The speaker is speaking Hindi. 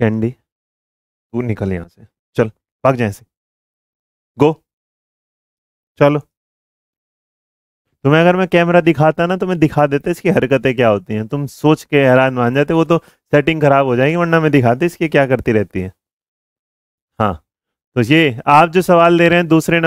कैंडी, तू निकल यहाँ से। चल, भाग जाए से गो चलो। तुम्हें अगर मैं कैमरा दिखाता ना तो मैं दिखा देते इसकी हरकतें क्या होती हैं। तुम सोच के हैरान मान जाते, वो तो सेटिंग खराब हो जाएगी, वरना मैं दिखाते इसकी क्या करती रहती है। हाँ तो ये आप जो सवाल दे रहे हैं, दूसरे